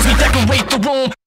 we decorate the room.